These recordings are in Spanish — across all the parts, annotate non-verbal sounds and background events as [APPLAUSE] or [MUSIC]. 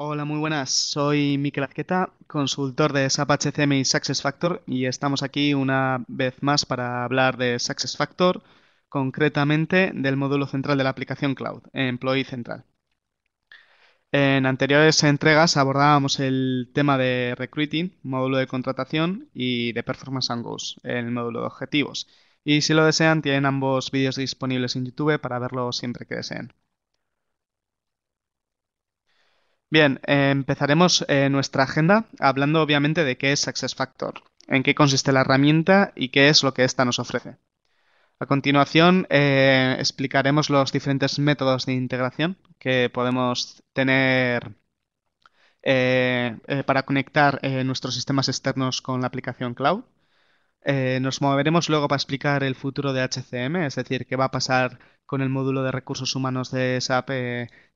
Hola, muy buenas. Soy Miquel Azqueta, consultor de SAP HCM y SuccessFactor y estamos aquí una vez más para hablar de SuccessFactor, concretamente del módulo central de la aplicación Cloud, Employee Central. En anteriores entregas abordábamos el tema de Recruiting, módulo de contratación, y de Performance and Goals, el módulo de objetivos. Y si lo desean, tienen ambos vídeos disponibles en YouTube para verlos siempre que deseen. Bien, eh, empezaremos eh, nuestra agenda hablando obviamente de qué es SuccessFactor, en qué consiste la herramienta y qué es lo que ésta nos ofrece. A continuación, eh, explicaremos los diferentes métodos de integración que podemos tener para conectar nuestros sistemas externos con la aplicación cloud. nos moveremos luego para explicar el futuro de HCM, es decir, qué va a pasar con el módulo de recursos humanos de SAP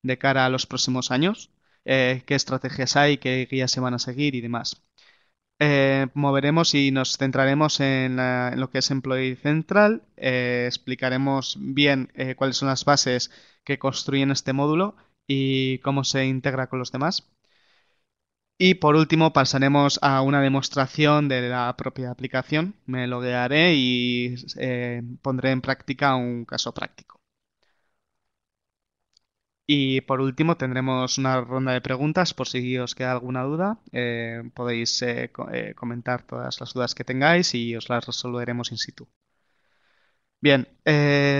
de cara a los próximos años. Eh, qué estrategias hay, qué guías se van a seguir y demás. Eh, moveremos y nos centraremos en, lo que es Employee Central. Eh, explicaremos bien cuáles son las bases que construyen este módulo y cómo se integra con los demás. Y por último pasaremos a una demostración de la propia aplicación. Me loguearé y pondré en práctica un caso práctico. Y por último tendremos una ronda de preguntas por si os queda alguna duda. Eh, podéis eh, eh, comentar todas las dudas que tengáis y os las resolveremos in situ. Bien,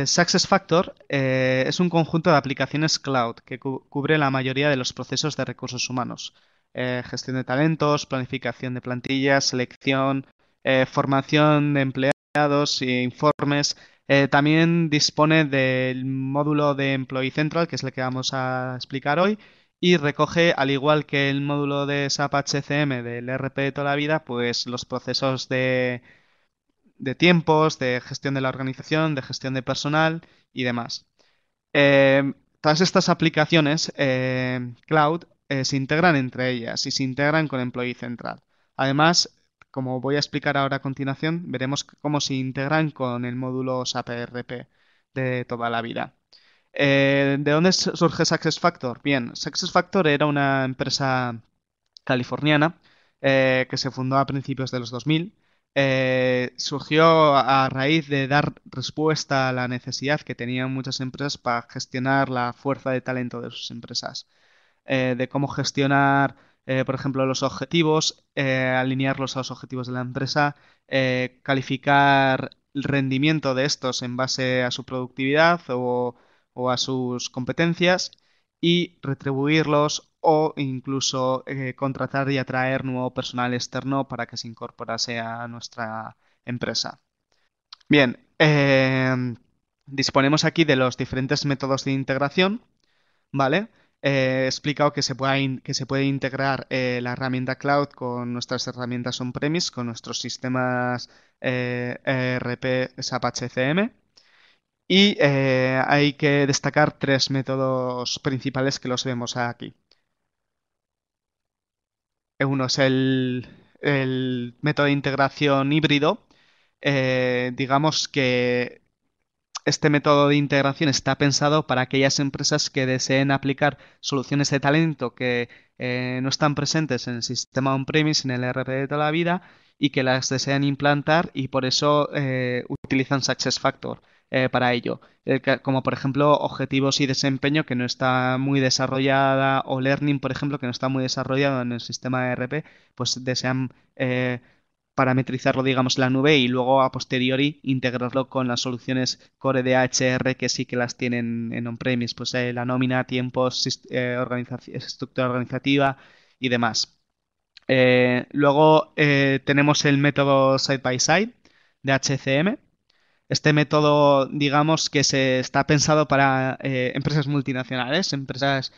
SuccessFactor es un conjunto de aplicaciones cloud que cubre la mayoría de los procesos de recursos humanos. gestión de talentos, planificación de plantillas, selección, formación de empleados, informes, eh, también dispone del módulo de Employee Central, que es el que vamos a explicar hoy, y recoge, al igual que el módulo de SAP HCM del RP de toda la vida, pues los procesos de, tiempos, de gestión de la organización, de gestión de personal y demás. Eh, todas estas aplicaciones eh, cloud se integran entre ellas y se integran con Employee Central. Además, como voy a explicar ahora a continuación, veremos cómo se integran con el módulo SAP ERP de toda la vida. Eh, ¿De dónde surge SuccessFactor? Bien, SuccessFactor era una empresa californiana eh, que se fundó a principios de los 2000. Eh, surgió a raíz de dar respuesta a la necesidad que tenían muchas empresas para gestionar la fuerza de talento de sus empresas, de cómo gestionar eh, por ejemplo, los objetivos, eh, alinearlos a los objetivos de la empresa, eh, calificar el rendimiento de estos en base a su productividad o, a sus competencias y retribuirlos o incluso contratar y atraer nuevo personal externo para que se incorporase a nuestra empresa. Bien, disponemos aquí de los diferentes métodos de integración, ¿vale? He explicado que se, que se puede integrar eh, la herramienta cloud con nuestras herramientas on-premise, con nuestros sistemas eh, ERP SAP HCM. Y eh, hay que destacar tres métodos principales que los vemos aquí. Uno es el, el método de integración híbrido. digamos que este método de integración está pensado para aquellas empresas que deseen aplicar soluciones de talento que eh, no están presentes en el sistema on-premise, en el ERP de toda la vida, y que las desean implantar y por eso eh, utilizan SuccessFactor eh, para ello. como por ejemplo objetivos y desempeño que no está muy desarrollada o learning, por ejemplo, que no está muy desarrollado en el sistema ERP, pues desean parametrizarlo, digamos, en la nube y luego a posteriori integrarlo con las soluciones Core de HR que sí que las tienen en on-premise, pues eh, la nómina, tiempos, eh, estructura organizativa y demás. Eh, luego tenemos el método side by side de HCM. Este método, digamos, que se está pensado para empresas multinacionales, empresas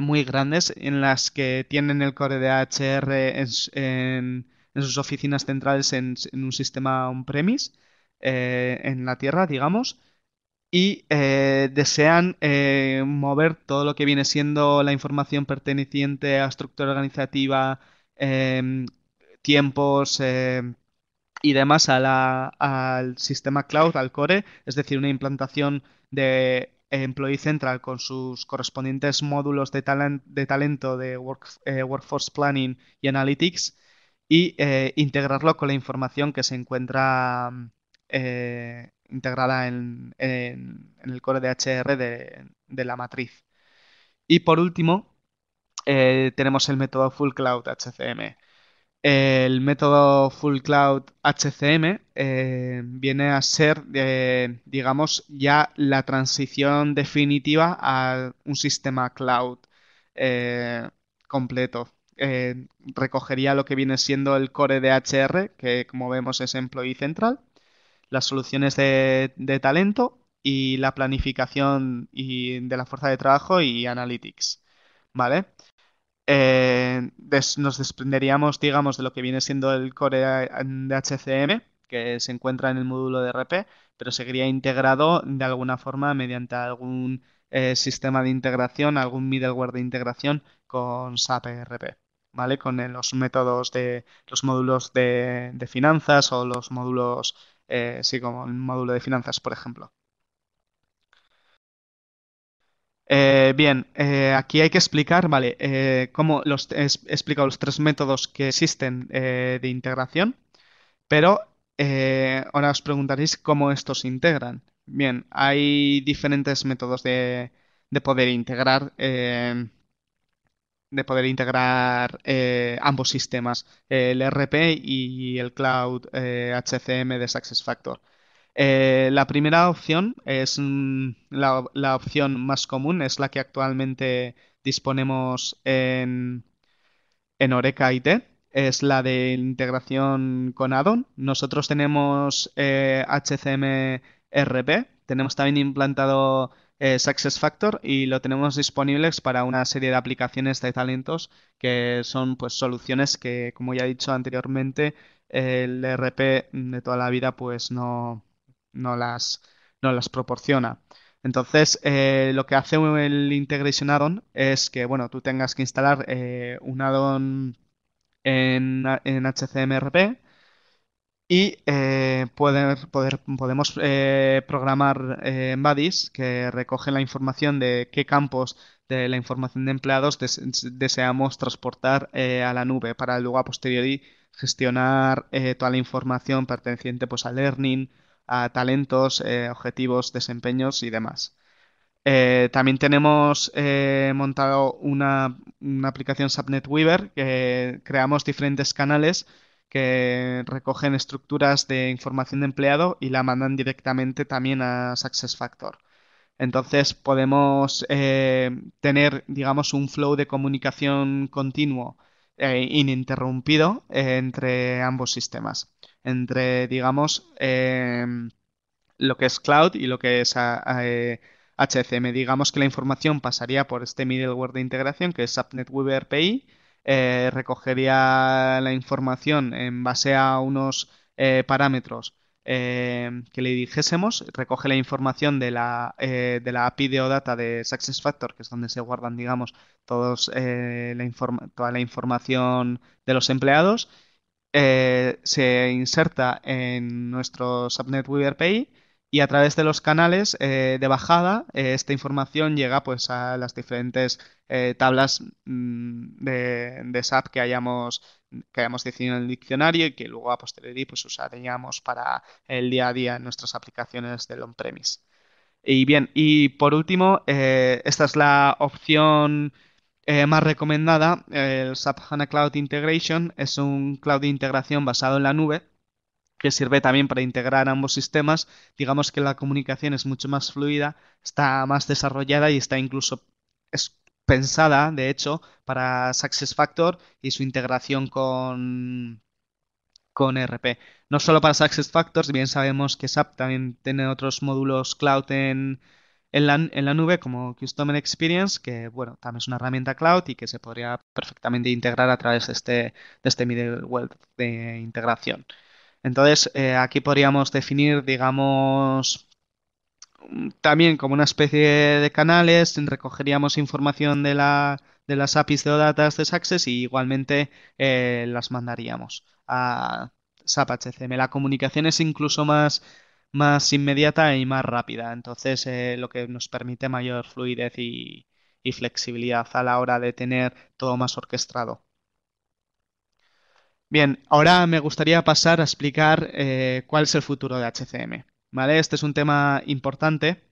muy grandes en las que tienen el core de HR en en sus oficinas centrales en, un sistema on-premise, eh, en la Tierra, digamos, y eh, desean eh, mover todo lo que viene siendo la información perteneciente a estructura organizativa, em, tiempos y demás al sistema cloud, al core, es decir, una implantación de Employee Central con sus correspondientes módulos de, de talento de Workforce Planning y Analytics y eh, integrarlo con la información que se encuentra integrada en, el core de HR de, la matriz. Y por último, tenemos el método Full Cloud HCM. El método Full Cloud HCM eh, viene a ser, eh, digamos, ya la transición definitiva a un sistema cloud eh, recogería lo que viene siendo el core de HR, que como vemos es Employee Central, las soluciones de, talento y la planificación y de la fuerza de trabajo y analytics. ¿Vale? Eh, nos desprenderíamos, digamos, de lo que viene siendo el core de HCM, que se encuentra en el módulo de RP, pero seguiría integrado de alguna forma mediante algún eh, sistema de integración, algún middleware de integración con SAP ERP, ¿vale? Con los métodos de los módulos de, finanzas o los módulos, eh, sí, como el módulo de finanzas, por ejemplo. Eh, bien, eh, aquí hay que explicar, vale, eh, cómo los, he explicado los tres métodos que existen de integración, pero ahora os preguntaréis cómo estos se integran. Bien, hay diferentes métodos de, poder integrar de poder integrar ambos sistemas, el RP y el Cloud HCM de SuccessFactor. Eh, la primera opción es mm, la, opción más común, es la que actualmente disponemos en, en Oreca IT, es la de integración con Addon. Nosotros tenemos HCM eh, RP, tenemos también implantado eh, SuccessFactor y lo tenemos disponibles para una serie de aplicaciones de talentos que son pues soluciones que, como ya he dicho anteriormente, el RP de toda la vida pues no, no las, no las proporciona. Entonces, eh, lo que hace el Integration Addon es que, bueno, tú tengas que instalar eh, un addon en, en HCMRP y eh, podemos programar buddies que recogen la información de qué campos de la información de empleados deseamos transportar a la nube para luego a posteriori gestionar toda la información perteneciente pues, a learning, a talentos, eh, objetivos, desempeños y demás. Eh, también tenemos eh, montado una, aplicación Subnet Weaver que creamos diferentes canales que recogen estructuras de información de empleado y la mandan directamente también a SuccessFactor. Entonces podemos tener, digamos, un flow de comunicación continuo e ininterrumpido entre ambos sistemas entre, digamos, lo que es cloud y lo que es HCM. Digamos que la información pasaría por este middleware de integración que es Subnet Web API, eh, recogería la información en base a unos eh, parámetros em, que le dijésemos, recoge la información de la, eh, de la API de OData de SuccessFactor, que es donde se guardan, digamos, todos, toda la información de los empleados eh, se inserta en nuestro Subnet API y a través de los canales eh, de bajada eh, esta información llega pues a las diferentes tablas mm, de, SAP que hayamos que hayamos definido en el diccionario y que luego a posteriori pues usaríamos para el día a día en nuestras aplicaciones del on-premise. Y bien, y por último, esta es la opción eh, más recomendada, el SAP HANA Cloud Integration es un cloud de integración basado en la nube que sirve también para integrar ambos sistemas. Digamos que la comunicación es mucho más fluida, está más desarrollada y está incluso pensada, de hecho, para SuccessFactor y su integración con, con ERP. No solo para SuccessFactors, bien sabemos que SAP también tiene otros módulos cloud en, en la, nube como Customer Experience, que bueno, también es una herramienta cloud y que se podría perfectamente integrar a través de este, de este middleware de integración. Entonces, eh, aquí podríamos definir, digamos, también como una especie de canales, recogeríamos información de, la, de las APIs de OData de Success y igualmente eh, las mandaríamos a SAP HCM. La comunicación es incluso más más inmediata y más rápida. Entonces, eh, lo que nos permite mayor fluidez y, flexibilidad a la hora de tener todo más orquestado. Bien, ahora me gustaría pasar a explicar eh, cuál es el futuro de HCM. ¿Vale? Este es un tema importante.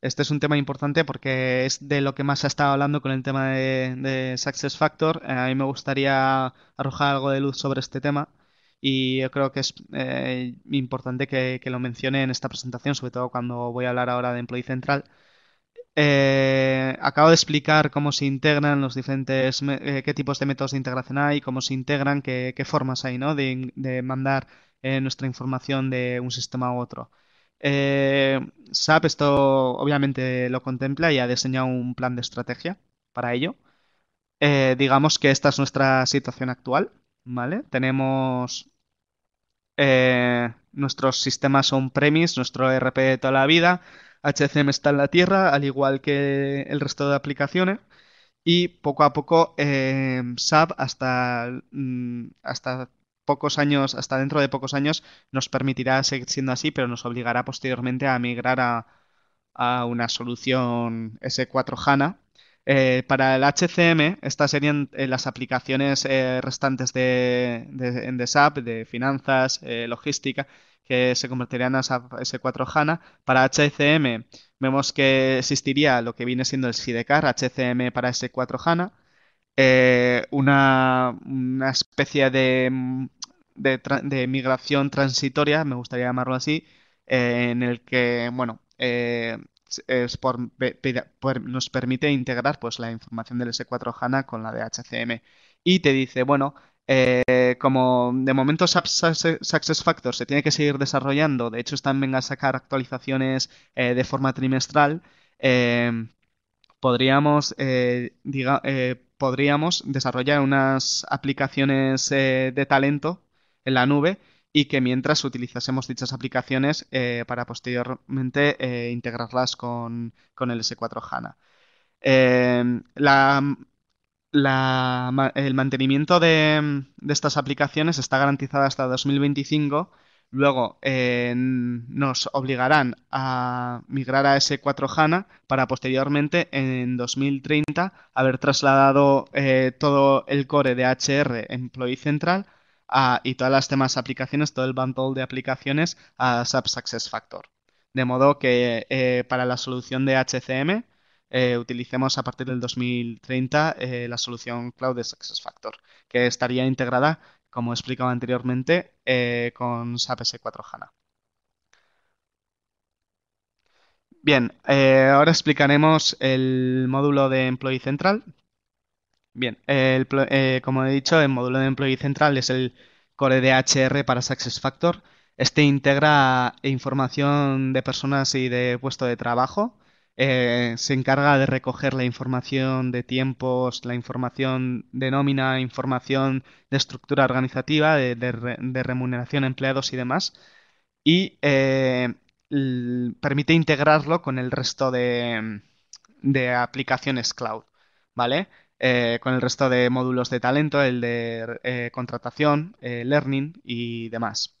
Este es un tema importante porque es de lo que más se ha estado hablando con el tema de, Success Factor. Eh, a mí me gustaría arrojar algo de luz sobre este tema y yo creo que es eh, importante que, lo mencione en esta presentación, sobre todo cuando voy a hablar ahora de Employee Central. Eh, acabo de explicar cómo se integran los diferentes, eh, qué tipos de métodos de integración hay, cómo se integran, qué, formas hay, ¿no? De, mandar nuestra información de un sistema a otro. SAP esto obviamente lo contempla y ha diseñado un plan de estrategia para ello. digamos que esta es nuestra situación actual, ¿vale? Tenemos eh, nuestros sistemas on-premise, nuestro ERP de toda la vida. HCM está en la tierra, al igual que el resto de aplicaciones. Y poco a poco eh, SAP hasta, mm, hasta pocos años, hasta dentro de pocos años, nos permitirá seguir siendo así, pero nos obligará posteriormente a migrar a, a una solución S4 HANA eh, para el HCM, estas serían eh, las aplicaciones eh, restantes de, de, SAP, de finanzas, logística, que se convertirían a SAP S4 HANA. Para HCM, vemos que existiría lo que viene siendo el SIDECAR, HCM para S4 HANA, una, una, especie de, de, migración transitoria, me gustaría llamarlo así, en el que, bueno, nos permite integrar pues, la información del S4 HANA con la de HCM. Y te dice, bueno, eh, como de momento SuccessFactor se tiene que seguir desarrollando, de hecho están venga a sacar actualizaciones eh, de forma trimestral, eh, podríamos, podríamos desarrollar unas aplicaciones de talento en la nube y que mientras utilizásemos dichas aplicaciones eh, para posteriormente eh, integrarlas con, el S4 HANA. Em, el mantenimiento de, estas aplicaciones está garantizado hasta 2025. Luego nos obligarán a migrar a S4 HANA para posteriormente en 2030 haber trasladado eh, todo el core de HR Employee Central y todas las demás aplicaciones, todo el bundle de aplicaciones a SAP Factor. De modo que eh, para la solución de HCM eh, utilicemos a partir del 2030 eh, la solución Cloud de Factor, que estaría integrada, como he explicado anteriormente, con SAP S4 HANA. Bien, ahora explicaremos el módulo de Employee Central, Bien, eh, como he dicho, el módulo de Employee Central es el core de HR para SuccessFactor. Este integra información de personas y de puesto de trabajo. Eh, se encarga de recoger la información de tiempos, la información de nómina, información de estructura organizativa, de, remuneración a empleados y demás. Y eh, permite integrarlo con el resto de, de aplicaciones cloud. ¿Vale? Eh, con el resto de módulos de talento, el de eh, contratación, eh, learning y demás.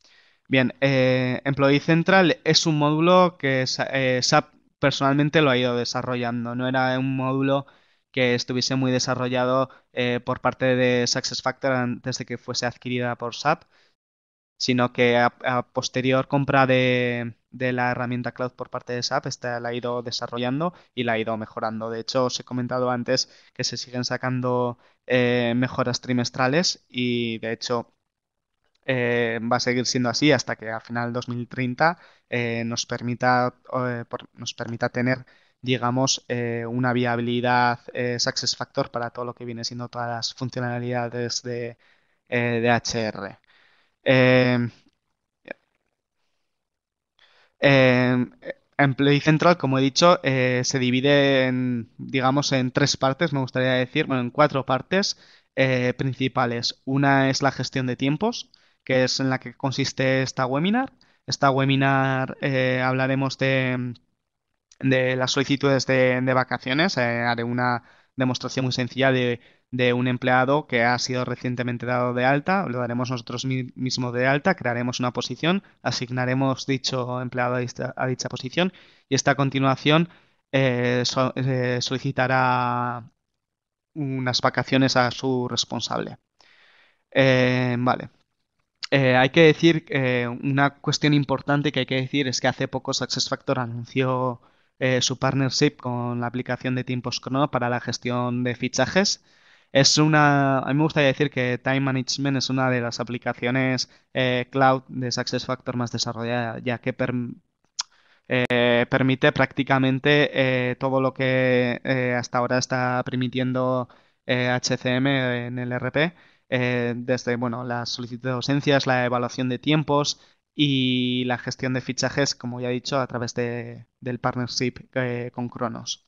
Bien, Employee Central es un módulo que SAP personalmente lo ha ido desarrollando. No era un módulo que estuviese muy desarrollado por parte de SuccessFactor antes de que fuese adquirida por SAP, sino que a, posterior compra de, la herramienta cloud por parte de SAP, esta la ha ido desarrollando y la ha ido mejorando. De hecho, os he comentado antes que se siguen sacando eh, mejoras trimestrales y de hecho eh, va a seguir siendo así hasta que a final 2030 eh, nos, permita, nos permita tener digamos, una viabilidad SuccessFactor para todo lo que viene siendo todas las funcionalidades de, de HR. Eh, Employee Central, como he dicho, eh, se divide en, digamos, en tres partes, me gustaría decir, bueno, en cuatro partes eh, principales. Una es la gestión de tiempos, que es en la que consiste esta webinar. Esta webinar eh, hablaremos de, las solicitudes de, de vacaciones. haré una demostración muy sencilla de de un empleado que ha sido recientemente dado de alta, lo daremos nosotros mismos de alta, crearemos una posición, asignaremos dicho empleado a, dicha posición y esta a continuación eh, eh, solicitará unas vacaciones a su responsable. Eh, vale. hay que decir, una cuestión importante que hay que decir es que hace poco SuccessFactor anunció su partnership con la aplicación de tiempos crono para la gestión de fichajes. Es una, a mí me gustaría decir que Time Management es una de las aplicaciones cloud de SuccessFactor más desarrollada, ya que eh, permite prácticamente eh, todo lo que eh, hasta ahora está permitiendo HCM en el RP, desde bueno, la solicitud de ausencias, la evaluación de tiempos y la gestión de fichajes, como ya he dicho, a través de, del partnership con Cronos.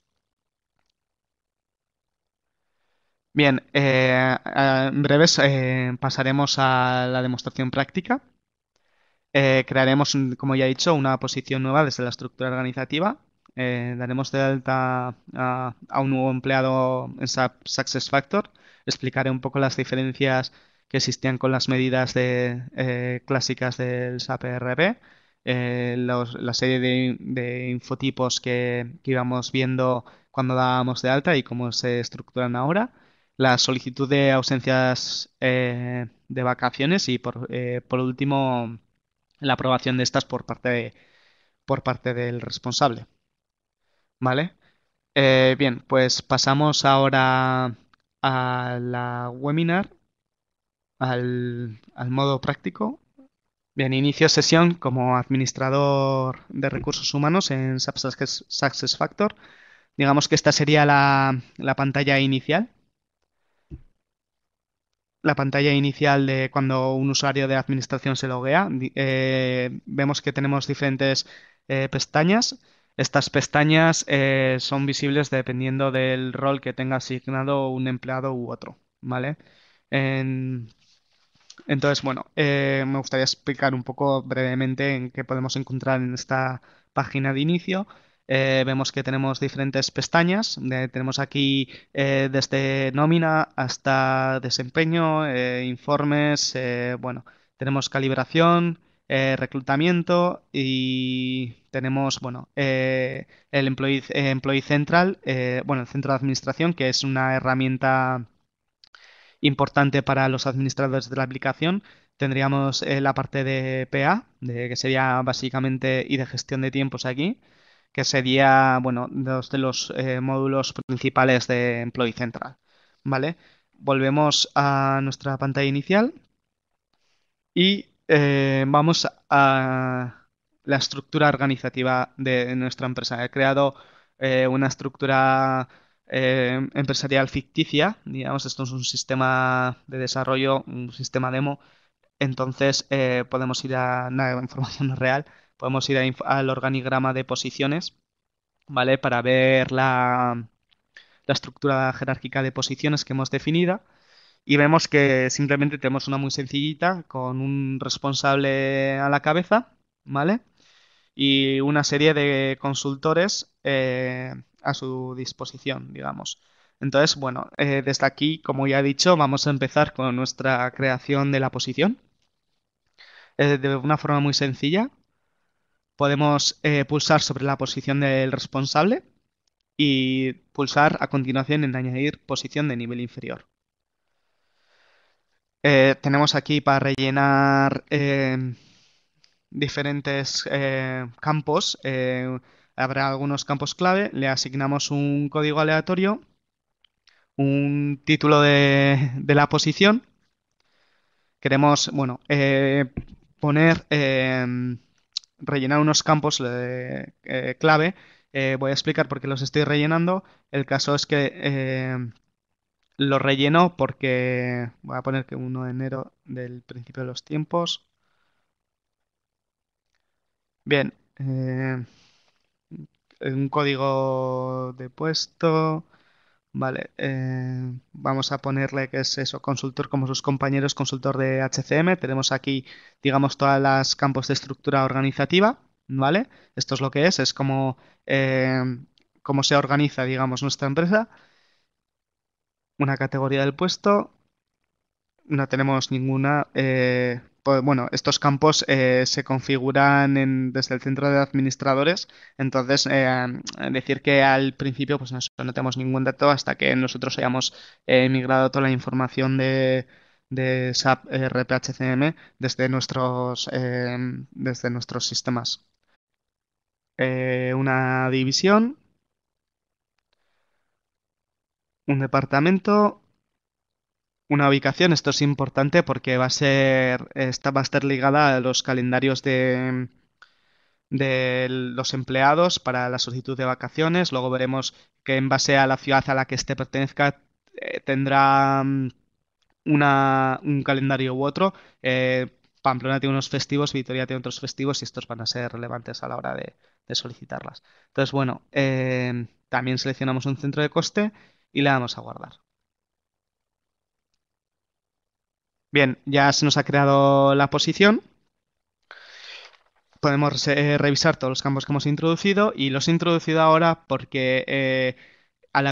Bien, en breves pasaremos a la demostración práctica. Eh, crearemos, como ya he dicho, una posición nueva desde la estructura organizativa. Eh, daremos de alta a, un nuevo empleado en SAP SuccessFactor. Explicaré un poco las diferencias que existían con las medidas eh, clásicas del SAP ERP, la serie de, infotipos que, íbamos viendo cuando dábamos de alta y cómo se estructuran ahora, la solicitud de ausencias de vacaciones y por, por último la aprobación de estas por parte, por parte del responsable. ¿Vale? Eh, bien, pues pasamos ahora a la webinar, al, modo práctico. Bien, inicio sesión como administrador de recursos humanos en SuccessFactor. Digamos que esta sería la, la pantalla inicial la pantalla inicial de cuando un usuario de administración se loguea. Eh, vemos que tenemos diferentes eh, pestañas. Estas pestañas eh, son visibles dependiendo del rol que tenga asignado un empleado u otro, ¿vale? entonces, bueno, me gustaría explicar un poco brevemente en qué podemos encontrar en esta página de inicio. Eh, vemos que tenemos diferentes pestañas. tenemos aquí eh, desde nómina hasta desempeño, eh, informes, bueno, tenemos calibración, reclutamiento y tenemos, bueno, el Employee, Employee Central, bueno, el centro de administración, que es una herramienta importante para los administradores de la aplicación. Tendríamos la parte de PA, de, que sería básicamente y de gestión de tiempos aquí que sería, bueno, dos de los eh, módulos principales de Employee Central. ¿Vale? Volvemos a nuestra pantalla inicial y eh, vamos a la estructura organizativa de nuestra empresa. He creado eh, una estructura empresarial ficticia, digamos, esto es un sistema de desarrollo, un sistema demo, entonces podemos ir a una información [LAUGHS] real podemos ir al organigrama de posiciones, ¿vale? Para ver la, estructura jerárquica de posiciones que hemos definido. Y vemos que simplemente tenemos una muy sencillita con un responsable a la cabeza, ¿vale? Y una serie de consultores eh, a su disposición, digamos. Entonces, bueno, eh, desde aquí, como ya he dicho, vamos a empezar con nuestra creación de la posición. Eh, de una forma muy sencilla, podemos eh, pulsar sobre la posición del responsable y pulsar a continuación en añadir posición de nivel inferior. Eh, tenemos aquí para rellenar eh, diferentes campos. habrá algunos campos clave. Le asignamos un código aleatorio, un título de, de la posición. Queremos, bueno, poner rellenar unos campos eh, eh, clave. Eh, voy a explicar por qué los estoy rellenando. El caso es que lo relleno porque voy a poner que 1 de enero del principio de los tiempos. Bien, un código de puesto. Vale, eh, vamos a ponerle que es eso, consultor como sus compañeros, consultor de HCM. Tenemos aquí, digamos, todas las campos de estructura organizativa, ¿vale? Esto es lo que es, es como, eh, cómo se organiza, digamos, nuestra empresa. una categoría del puesto, no tenemos ninguna. eh, bueno, estos campos eh, se configuran en- desde el centro de administradores, entonces eh, decir que al principio pues no, tenemos ningún dato hasta que nosotros hayamos eh, migrado toda la información de, SAP RPHCM desde nuestros, eh, desde nuestros sistemas. Eh, una división, un departamento Una ubicación, esto es importante porque va a ser, esta va a estar ligada a los calendarios de, de los empleados para la solicitud de vacaciones. Luego veremos que en base a la ciudad a la que este pertenezca eh, tendrá mm, una- un calendario u otro. Eh, Pamplona tiene unos festivos, Vitoria tiene otros festivos y estos van a ser relevantes a la hora de, de solicitarlas. Entonces, bueno, eh, también seleccionamos un centro de coste y le damos a guardar. Bien, ya se nos ha creado la posición. Podemos eh, revisar todos los campos que hemos introducido y los he introducido ahora porque eh,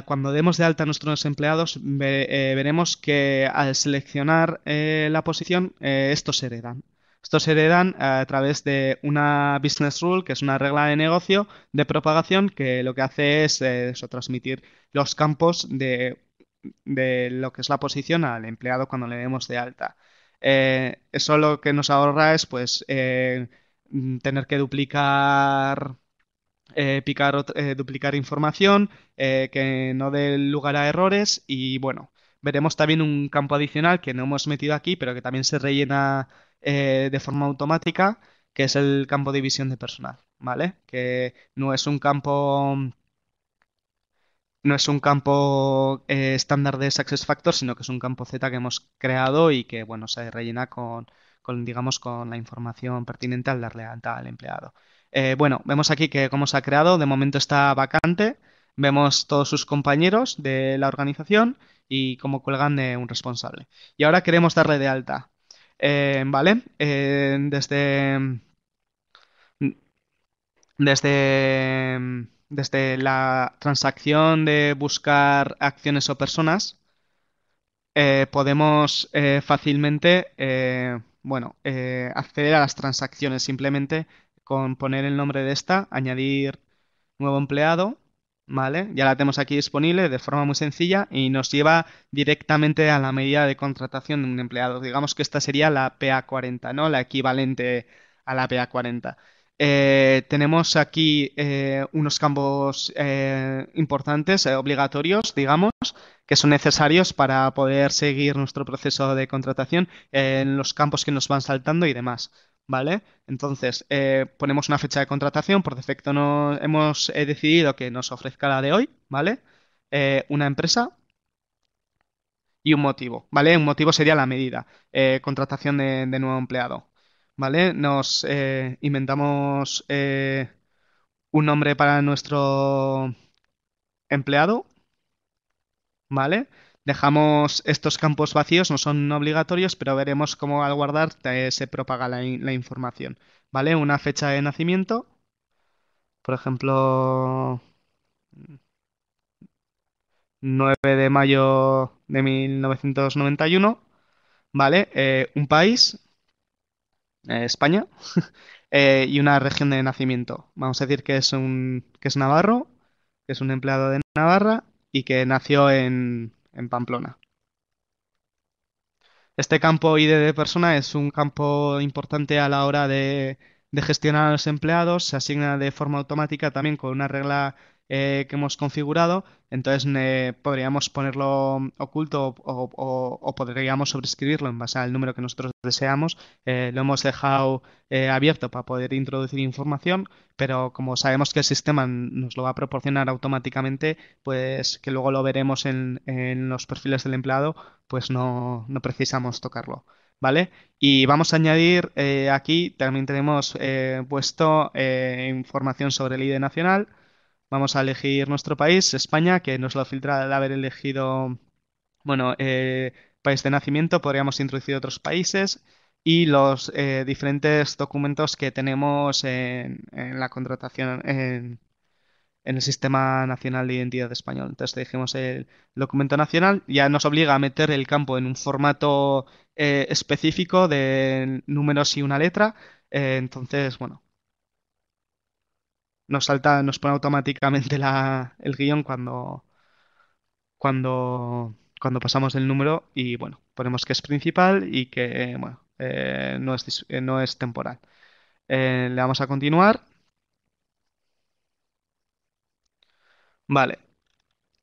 cuando demos de alta a nuestros empleados eh, veremos que al seleccionar la posición estos se heredan. Estos se heredan a través de una business rule, que es una regla de negocio de propagación que lo que hace es eso, transmitir los campos de de lo que es la posición al empleado cuando le demos de alta. Eh, eso lo que nos ahorra es pues eh, mm, tener que duplicar, eh, picar duplicar información, que no dé lugar a errores y bueno, veremos también un campo adicional que no hemos metido aquí, pero que también se rellena de forma automática, que es el campo de división de personal, ¿vale? Que no es un campo no es un campo eh, estándar de SuccessFactors, sino que es un campo Z que hemos creado y que, bueno, se rellena con, con, digamos, con la información pertinente al darle alta al empleado. Eh, bueno, vemos aquí que cómo se ha creado, de momento está vacante, vemos todos sus compañeros de la organización y cómo cuelgan de un responsable. Y ahora queremos darle de alta. Eh, ¿vale? Eh, desde, desde, desde la transacción de buscar acciones o personas, eh, podemos eh, fácilmente, eh, bueno, acceder a las transacciones simplemente con poner el nombre de esta, añadir nuevo empleado, ¿vale? Ya la tenemos aquí disponible de forma muy sencilla y nos lleva directamente a la medida de contratación de un empleado. Digamos que esta sería la PA40, ¿no? La equivalente a la PA40. Eh, tenemos aquí eh, unos campos eh, importantes, obligatorios, digamos, que son necesarios para poder seguir nuestro proceso de contratación en los campos que nos van saltando y demás. ¿Vale? Entonces, ponemos una fecha de contratación. Por defecto no hemos decidido que nos ofrezca la de hoy, ¿vale? Una empresa y un motivo, ¿vale? Un motivo sería la medida, contratación de nuevo empleado, ¿vale? Nos eh, inventamos eh, un nombre para nuestro empleado, ¿vale? Dejamos estos campos vacíos, no son obligatorios, pero veremos cómo al guardar se propaga la información, ¿vale? Una fecha de nacimiento, por ejemplo, 9 de mayo de 1991, ¿vale? Eh, un país, eh, España, [LAUGHS] eh, y una región de nacimiento. Vamos a decir que es un, que es navarro, que es un empleado de Navarra y que nació en, en Pamplona. Este campo ID de persona es un campo importante a la hora de, de gestionar a los empleados. Se asigna de forma automática también con una regla eh, que hemos configurado. Entonces podríamos ponerlo oculto o, podríamos sobreescribirlo en base al número que nosotros deseamos. Eh, lo hemos dejado eh, abierto para poder introducir información, pero como sabemos que el sistema nos lo va a proporcionar automáticamente, pues que luego lo veremos en, en los perfiles del empleado pues no, no precisamos tocarlo, ¿vale? Y vamos a añadir aquí, también tenemos puesto información sobre el ID nacional. Vamos a elegir nuestro país, España, que nos lo filtra al haber elegido, bueno, eh, país de nacimiento. Podríamos introducir otros países y los eh, diferentes documentos que tenemos en, en la contratación, en, el Sistema Nacional de Identidad Español. Entonces dijimos el documento nacional, ya nos obliga a meter el campo en un formato eh, específico de números y una letra. Eh, entonces, bueno, nos salta, nos pone automáticamente la, el guion cuando, cuando, cuando pasamos el número y bueno, ponemos que es principal y que bueno, eh, no es, no es temporal. le damos a continuar. Vale.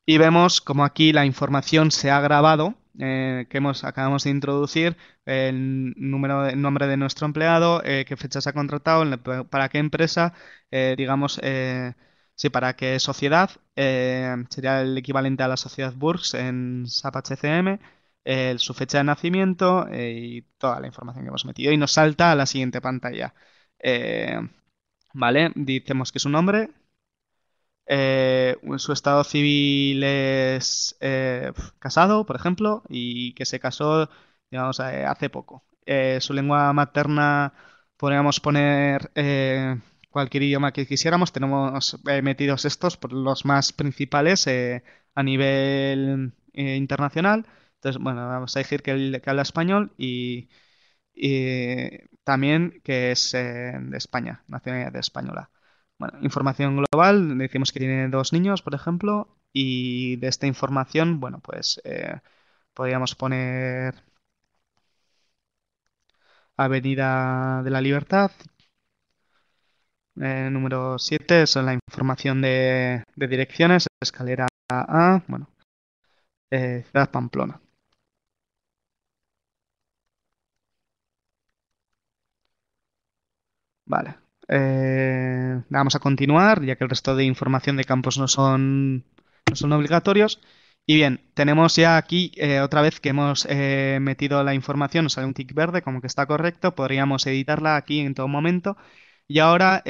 Y vemos como aquí la información se ha grabado, eh, que hemos, acabamos de introducir, el número el nombre de nuestro empleado, eh, qué fecha se ha contratado, para qué empresa, eh, digamos, sí, para qué sociedad, sería el equivalente a la sociedad Burks en SAP HCM, su fecha de nacimiento y toda la información que hemos metido. Y nos salta a la siguiente pantalla. vale, decimos que es un nombre, eh, su estado civil es eh, casado, por ejemplo, y que se casó, digamos, eh, hace poco. su lengua materna, podríamos poner cualquier idioma que quisiéramos. Tenemos metidos estos por los más principales a nivel internacional. Entonces, bueno, vamos a decir que, que habla español y, también que es de España, nacionalidad española. Bueno, información global, decimos que tiene dos niños, por ejemplo, y de esta información, bueno, pues eh, podríamos poner Avenida de la Libertad. Eh, número 7 son la información de, direcciones, escalera A, bueno, eh, Ciudad Pamplona. Vale. Eh, vamos a continuar, ya que el resto de información de campos no son, no son obligatorios. Y bien, tenemos ya aquí, eh, otra vez que hemos eh, metido la información, nos sale un tick verde, como que está correcto, podríamos editarla aquí en todo momento. Y ahora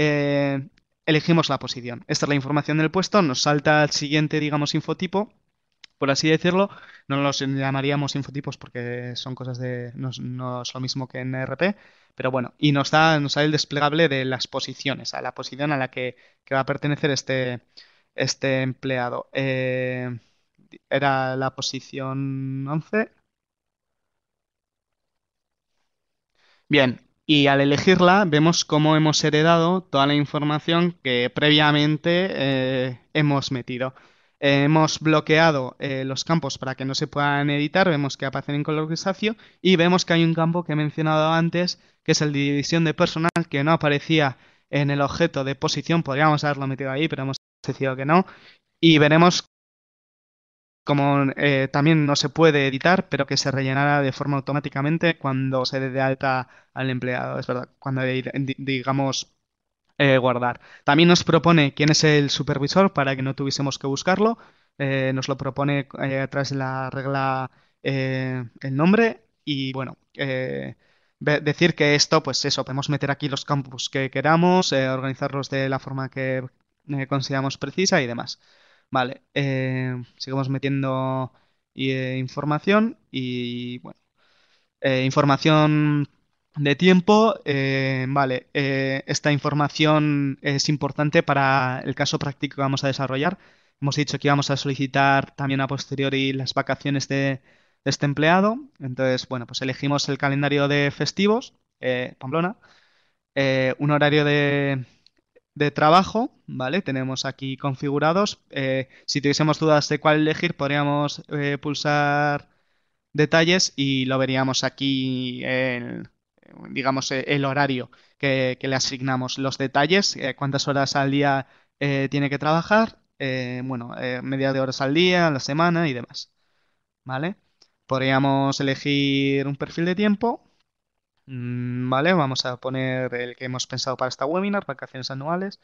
elegimos la posición. Esta es la información del puesto, nos salta el siguiente, digamos, infotipo, por así decirlo. No los llamaríamos infotipos porque son cosas de. no, no es lo mismo que en RP, pero bueno, y nos da, nos da el desplegable de las posiciones, a la posición a la que, va a pertenecer este, este empleado. Eh, era la posición 11. Bien, y al elegirla vemos cómo hemos heredado toda la información que previamente eh, hemos metido. Hemos bloqueado eh, los campos para que no se puedan editar, vemos que aparecen en color grisáceo y vemos que hay un campo que he mencionado antes que es el de división de personal, que no aparecía en el objeto de posición, podríamos haberlo metido ahí, pero hemos decidido que no. Y veremos como eh, también no se puede editar, pero que se rellenará de forma automáticamente cuando se dé de alta al empleado, es verdad, cuando digamos eh, guardar. También nos propone quién es el supervisor para que no tuviésemos que buscarlo. Eh, nos lo propone a través de la regla el nombre y bueno, decir que esto, pues eso, podemos meter aquí los campus que queramos, eh, organizarlos de la forma que eh, consideramos precisa y demás. Vale, eh, seguimos metiendo información y bueno, información de tiempo. vale, esta información es importante para el caso práctico que vamos a desarrollar. Hemos dicho que íbamos a solicitar también a posteriori las vacaciones de este empleado. Entonces, bueno, pues elegimos el calendario de festivos, eh, Pamplona, eh, un horario de, trabajo, ¿vale? Tenemos aquí configurados. Eh, si tuviésemos dudas de cuál elegir, podríamos pulsar detalles y lo veríamos aquí, digamos, el horario que, que, le asignamos. Los detalles, cuántas horas al día tiene que trabajar, bueno, media de horas al día, la semana y demás, ¿vale? Podríamos elegir un perfil de tiempo. Mm, vale, vamos a poner el que hemos pensado para esta webinar, vacaciones anuales.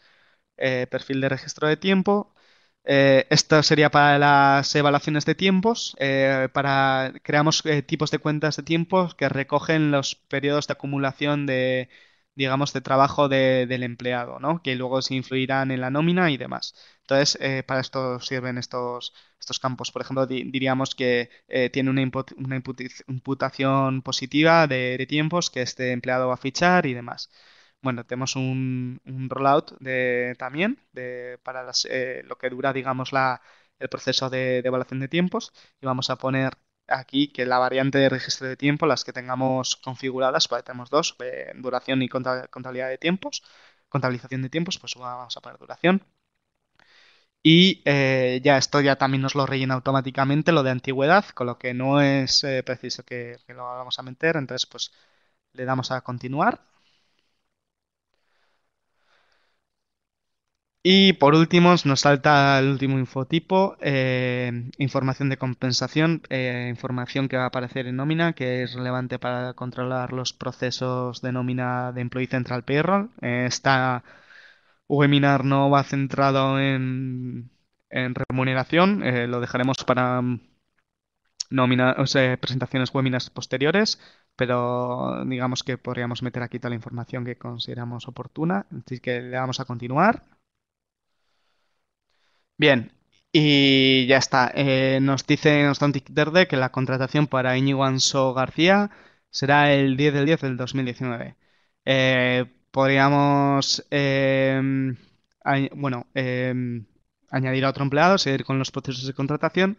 Eh, perfil de registro de tiempo. Eh, esto sería para las evaluaciones de tiempos. Eh, para creamos tipos de cuentas de tiempos que recogen los periodos de acumulación de, digamos, de trabajo del empleado, ¿no? Que luego se influirán en la nómina y demás. Entonces, eh, para esto sirven estos, estos campos. Por ejemplo, diríamos que eh, tiene una, imputación positiva de, tiempos que este empleado va a fichar y demás. Bueno, tenemos un, un rollout de, también de, para las, eh, lo que dura, digamos, la, el proceso de, evaluación de tiempos y vamos a poner aquí que la variante de registro de tiempo, las que tengamos configuradas, pues tenemos dos, eh, duración y contabilidad de tiempos, contabilización de tiempos, pues vamos a poner duración. Y eh, ya esto ya también nos lo rellena automáticamente lo de antigüedad, con lo que no es eh, preciso que, que, lo vamos a meter. Entonces, pues le damos a continuar. Y por último, nos salta el último infotipo, eh, información de compensación, eh, información que va a aparecer en nómina, que es relevante para controlar los procesos de nómina de Employee Central Payroll. Eh, esta webinar no va centrado en, remuneración, lo dejaremos para mm, nómina, o presentaciones webinars posteriores, pero digamos que podríamos meter aquí toda la información que consideramos oportuna. Así que le vamos a continuar. Bien, y ya está. Eh, nos dice, nos da un de que la contratación para Anso García será el 10 del 10 del 2019. Eh, podríamos, em, em, añadir a otro empleado, seguir con los procesos de contratación,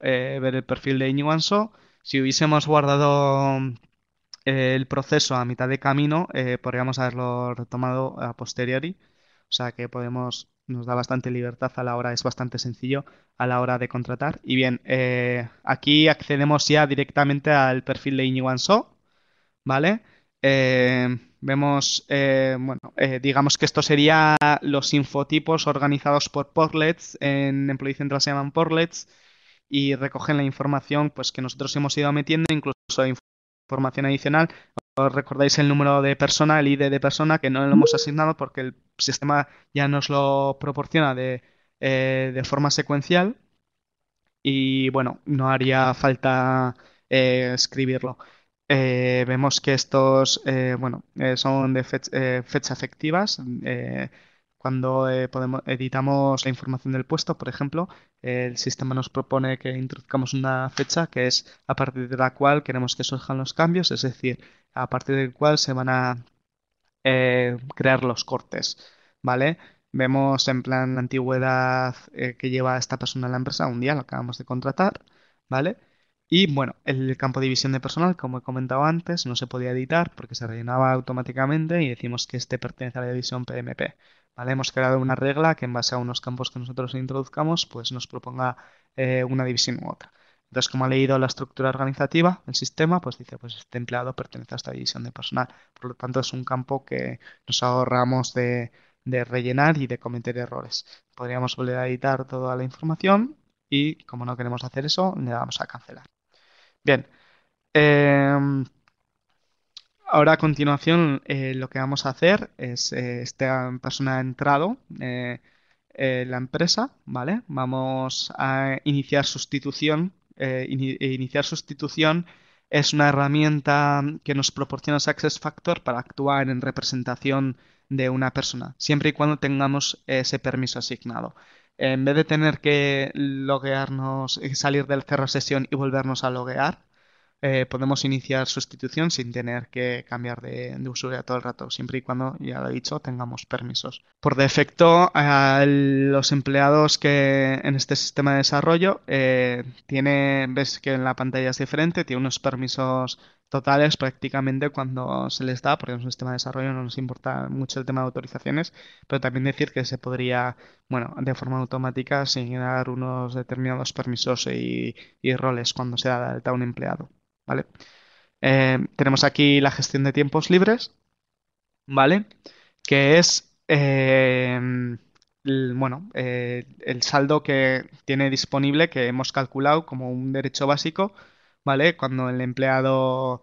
eh, ver el perfil de Anso. Si hubiésemos guardado el proceso a mitad de camino, podríamos haberlo retomado a posteriori. O sea que podemos nos da bastante libertad a la hora, es bastante sencillo a la hora de contratar. Y bien, eh, aquí accedemos ya directamente al perfil de Anso, ¿vale? Eh, vemos, eh, bueno, digamos que esto sería los infotipos organizados por portlets, en Employee Central se llaman portlets, y recogen la información pues, que nosotros hemos ido metiendo, incluso información adicional recordáis el número de persona, el ID de persona, que no lo hemos asignado porque el sistema ya nos lo proporciona de, eh, forma secuencial y bueno, no haría falta eh, escribirlo. Eh, vemos que estos bueno, son de fecha efectivas cuando eh, editamos la información del puesto, por ejemplo, el sistema nos propone que introduzcamos una fecha que es a partir de la cual queremos que surjan los cambios, es decir, a partir del cual se van a eh, crear los cortes, ¿vale? Vemos en plan la antigüedad eh, que lleva esta persona en la empresa, un día lo acabamos de contratar, ¿vale? Y bueno, el campo de división de personal, como he comentado antes, no se podía editar porque se rellenaba automáticamente y decimos que este pertenece a la división PMP. Hemos creado una regla que en base a unos campos que nosotros introduzcamos, pues nos proponga eh, una división u otra. Entonces, como ha leído la estructura organizativa, el sistema, pues dice, pues este empleado pertenece a esta división de personal. Por lo tanto, es un campo que nos ahorramos de, rellenar y de cometer errores. Podríamos volver a editar toda la información y como no queremos hacer eso, le damos a cancelar. Bien. Em, Ahora a continuación eh, lo que vamos a hacer es, eh, esta persona ha entrado en eh, la empresa, ¿vale? Vamos a iniciar sustitución. iniciar sustitución es una herramienta que nos proporciona Success Factor para actuar en representación de una persona, siempre y cuando tengamos ese permiso asignado. En vez de tener que loguearnos, salir del cerro sesión y volvernos a loguear, eh, podemos iniciar sustitución sin tener que cambiar de, usuario todo el rato, siempre y cuando, ya lo he dicho, tengamos permisos. Por defecto, los empleados que en este sistema de desarrollo eh, tiene, ves que en la pantalla es diferente, tiene unos permisos totales prácticamente cuando se les da, porque en un sistema de desarrollo no nos importa mucho el tema de autorizaciones, pero también decir que se podría, bueno, de forma automática asignar unos determinados permisos y, roles cuando se da de alta un empleado. ¿Vale? Eh, tenemos aquí la gestión de tiempos libres, ¿vale? Que es, eh, el, bueno, eh, el saldo que tiene disponible que hemos calculado como un derecho básico, ¿vale? Cuando el empleado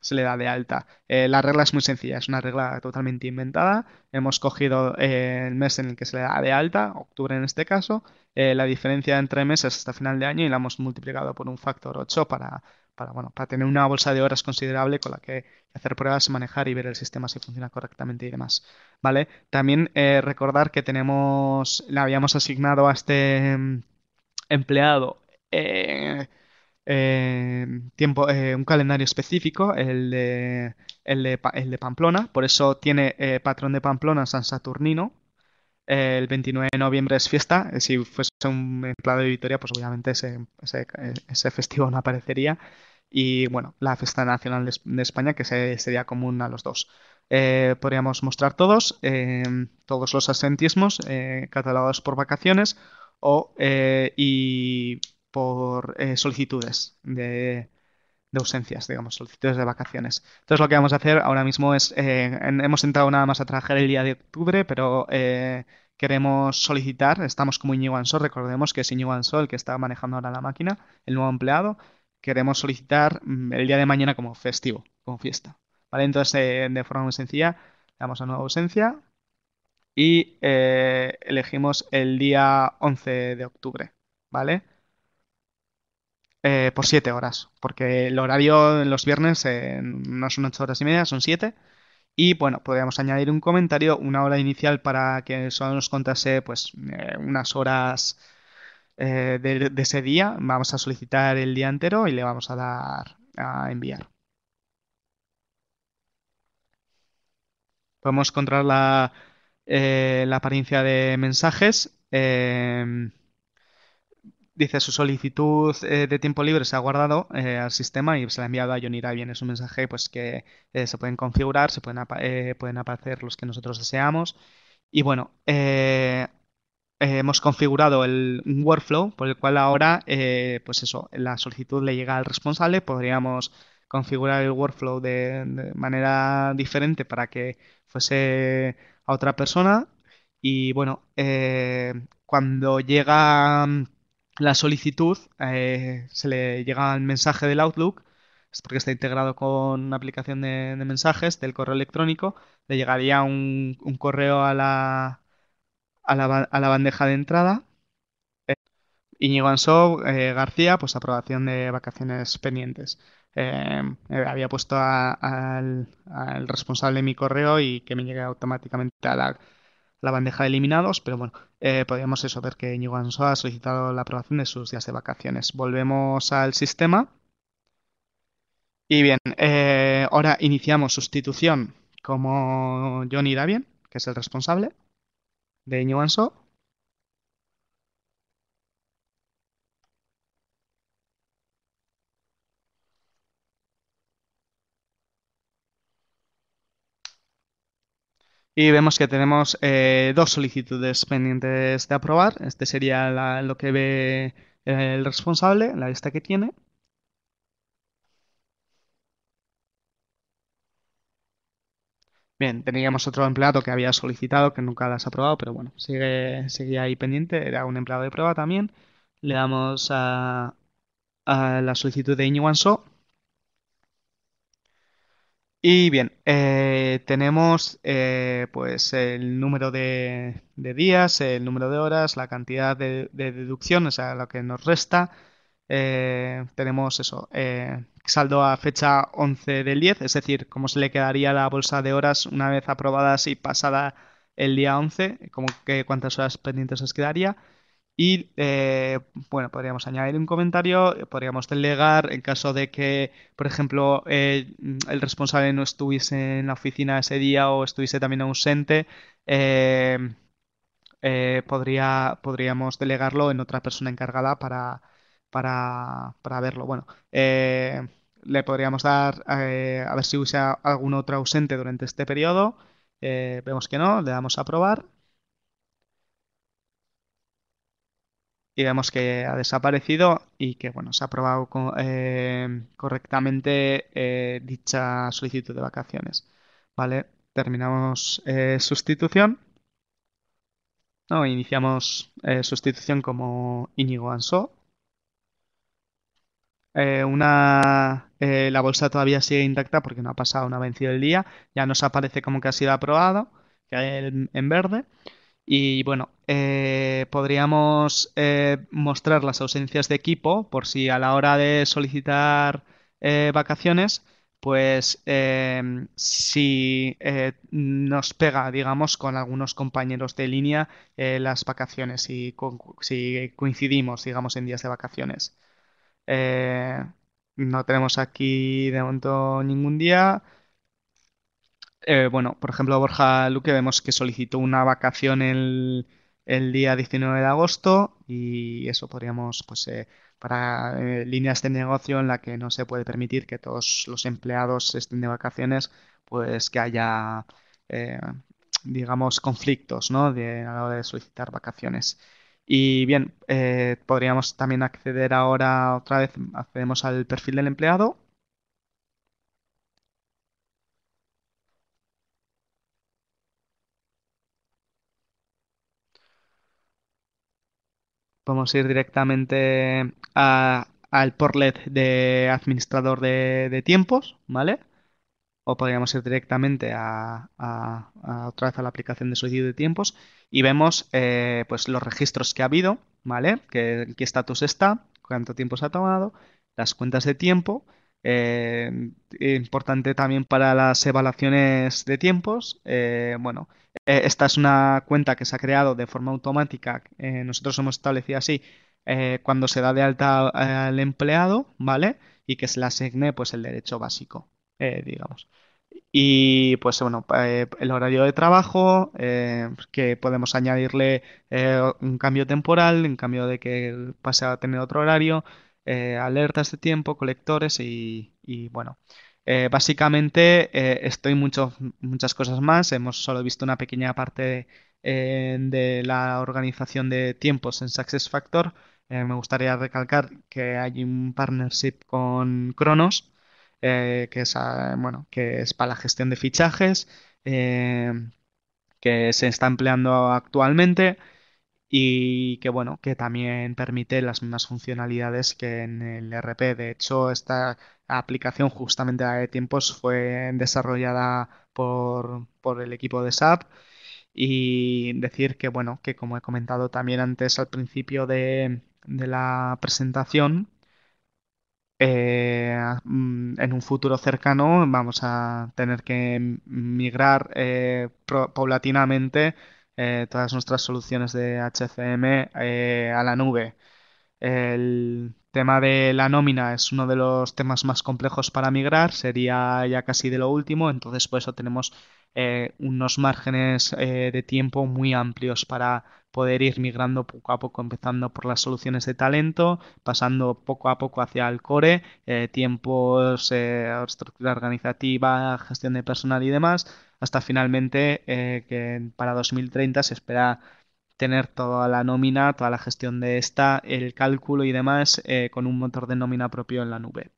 se le da de alta. la regla es muy sencilla, es una regla totalmente inventada. Hemos cogido el mes en el que se le da de alta, octubre en este caso, eh, la diferencia entre meses hasta final de año y la hemos multiplicado por un factor 8 para, para, bueno, para tener una bolsa de horas considerable con la que hacer pruebas, manejar y ver el sistema si funciona correctamente y demás. ¿Vale? También eh, recordar que tenemos, le habíamos asignado a este mm, empleado eh, tiempo, un calendario específico, el de el de, el de Pamplona, por eso tiene eh, patrón de Pamplona San Saturnino. el 29 de noviembre es fiesta. Si fuese un empleado de Vitoria, pues obviamente ese, ese, festivo no aparecería. Y bueno, la fiesta nacional de, España, que sería común a los dos. podríamos mostrar todos, todos los asentismos catalogados por vacaciones o, y por solicitudes de, ausencias, digamos, solicitudes de vacaciones. Entonces lo que vamos a hacer ahora mismo es, eh, hemos entrado nada más a trabajar el día de octubre, pero eh, queremos solicitar, estamos como Iñigo Ansó, recordemos que es Iñigo Ansó el que está manejando ahora la máquina, el nuevo empleado, queremos solicitar mm, el día de mañana como festivo, como fiesta. ¿Vale? Entonces, eh, de forma muy sencilla, le damos a nueva ausencia y elegimos el día 11 de octubre, ¿vale? Eh, por 7 horas, porque el horario los viernes eh, no son 8 horas y media, son 7. Y bueno, podríamos añadir un comentario, una hora inicial para que solo nos contase pues eh, unas horas de, ese día. Vamos a solicitar el día entero y le vamos a dar a enviar. Podemos controlar la, la apariencia de mensajes dice su solicitud eh, de tiempo libre se ha guardado eh, al sistema y se la ha enviado a Johnny Bien. Es un mensaje pues que eh, se pueden configurar, se pueden, pueden aparecer los que nosotros deseamos. Y bueno, hemos configurado el, un workflow por el cual ahora, pues eso, la solicitud le llega al responsable. Podríamos configurar el workflow de, de manera diferente para que fuese a otra persona. Y bueno, cuando llega la solicitud eh, se le llega el mensaje del Outlook, es porque está integrado con una aplicación de, mensajes del correo electrónico, le llegaría un, correo a la, a la, bandeja de entrada. Eh, Iñigo Ansó eh, García, pues aprobación de vacaciones pendientes. había puesto al, responsable mi correo y que me llegue automáticamente a la la bandeja de eliminados, pero bueno, eh, podríamos eso ver que Íñigo ha solicitado la aprobación de sus días de vacaciones. Volvemos al sistema. Y bien, eh, ahora iniciamos sustitución como Johnny Davien, que es el responsable de Íñigo. Y vemos que tenemos eh, dos solicitudes pendientes de aprobar. Este sería lo que ve el responsable, la lista que tiene. Bien, teníamos otro empleado que había solicitado, que nunca las ha aprobado, pero bueno, sigue, sigue ahí pendiente. Era un empleado de prueba también. Le damos a, la solicitud de Iñigo y bien, eh, tenemos eh, pues el número de, días, el número de horas, la cantidad de, deducción, o sea, lo que nos resta. Eh, tenemos eso, saldo a fecha 11 del 10, es decir, cómo se le quedaría la bolsa de horas una vez aprobadas y pasada el día 11, como que cuántas horas pendientes os quedaría. Y eh, bueno, podríamos añadir un comentario, podríamos delegar en caso de que, por ejemplo, eh, el responsable no estuviese en la oficina ese día o estuviese también ausente, eh, podría, podríamos delegarlo en otra persona encargada para, para, para verlo. Bueno, le podríamos dar a ver si usa algún otro ausente durante este periodo. vemos que no, le damos a probar y vemos que ha desaparecido y que bueno, se ha aprobado eh, correctamente eh, dicha solicitud de vacaciones. Vale, terminamos eh, sustitución. No, iniciamos sustitución como Íñigo Ansó. una, la bolsa todavía sigue intacta porque no ha pasado, no ha vencido el día. Ya nos aparece como que ha sido aprobado, que en verde. Y bueno, eh, podríamos eh, mostrar las ausencias de equipo por si a la hora de solicitar eh, vacaciones, pues si nos pega, digamos, con algunos compañeros de línea las vacaciones, y si coincidimos, digamos, en días de vacaciones. no tenemos aquí de momento ningún día. Eh, bueno, por ejemplo, Borja Luque vemos que solicitó una vacación el, el día 19 de agosto y eso podríamos, pues, eh, para eh, líneas de negocio en la que no se puede permitir que todos los empleados estén de vacaciones, pues que haya, eh, digamos, conflictos, ¿no? A la hora de solicitar vacaciones. Y bien, eh, podríamos también acceder ahora otra vez, accedemos al perfil del empleado Podemos ir directamente al portlet de administrador de, tiempos, ¿vale? O podríamos ir directamente a, otra vez a la aplicación de solicitud de tiempos y vemos eh, pues los registros que ha habido, ¿vale? Qué estatus está, cuánto tiempo se ha tomado, las cuentas de tiempo. Eh, importante también para las evaluaciones de tiempos. eh, bueno, eh, esta es una cuenta que se ha creado de forma automática. nosotros hemos establecido así cuando se da de alta al empleado, ¿vale? Y que se le asigne pues el derecho básico, digamos. Y pues bueno, el horario de trabajo, eh, que podemos añadirle un cambio temporal, en cambio de que pase a tener otro horario, eh, alertas de tiempo, colectores y, bueno, eh, básicamente eh, estoy mucho, muchas cosas más. Hemos solo visto una pequeña parte de la organización de tiempos en SuccessFactor. Me gustaría recalcar que hay un partnership con Cronos que es, ah, bueno, que es para la gestión de fichajes, que se está empleando actualmente y que, bueno, que también permite las mismas funcionalidades que en el RP. De hecho, esta aplicación justamente la de tiempos fue desarrollada por, por el equipo de SAP y decir que, bueno, que como he comentado también antes al principio de, de la presentación, eh, mm, en un futuro cercano vamos a tener que migrar eh, pro- paulatinamente eh, todas nuestras soluciones de HCM eh, a la nube. El tema de la nómina es uno de los temas más complejos para migrar, sería ya casi de lo último, entonces por eso tenemos eh, unos márgenes de tiempo muy amplios para poder ir migrando poco a poco, empezando por las soluciones de talento, pasando poco a poco hacia el core, eh, tiempos, eh, estructura organizativa, gestión de personal y demás, hasta finalmente eh, que para 2030 se espera tener toda la nómina, toda la gestión de esta, el cálculo y demás con un motor de nómina propio en la nube.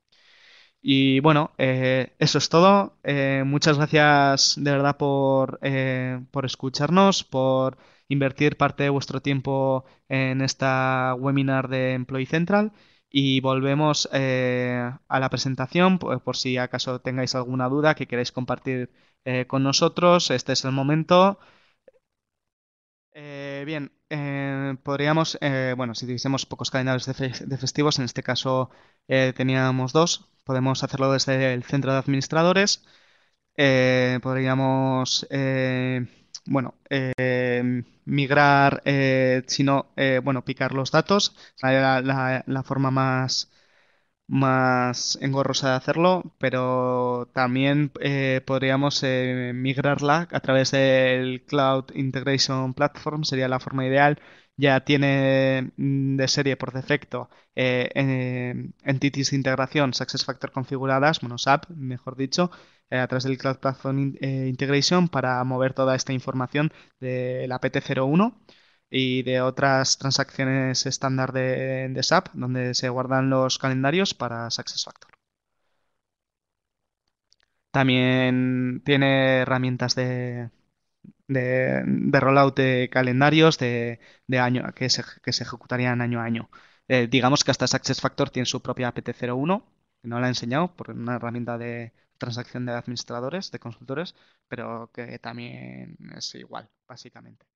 Y bueno, eso es todo. Muchas gracias de verdad por, por escucharnos, por invertir parte de vuestro tiempo en esta webinar de Employee Central. Y volvemos eh, a la presentación por, por si acaso tengáis alguna duda que queráis compartir eh, con nosotros. Este es el momento. Eh, bien, podríamos, bueno, si tuviésemos pocos calendarios de, fe- de festivos, en este caso teníamos dos, podemos hacerlo desde el centro de administradores. Podríamos, bueno, eh, migrar, eh, si no, eh, bueno, picar los datos, la, la- forma más más engorrosa de hacerlo, pero también eh, podríamos eh, migrarla a través del Cloud Integration Platform, sería la forma ideal. Ya tiene mm, de serie por defecto eh, entities de integración SuccessFactor configuradas, bueno, SAP, mejor dicho, eh, a través del Cloud Platform eh, Integration para mover toda esta información de la PT01 y de otras transacciones estándar de, SAP, donde se guardan los calendarios para SuccessFactor. También tiene herramientas de, de, rollout de calendarios de año que se, que se ejecutarían año a año. Eh, digamos que hasta SuccessFactor tiene su propia PT01, que no la he enseñado por una herramienta de transacción de administradores, de consultores, pero que también es igual, básicamente.